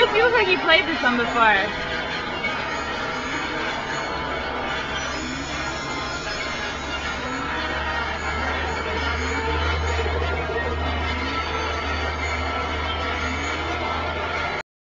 sure feels like you played this one before.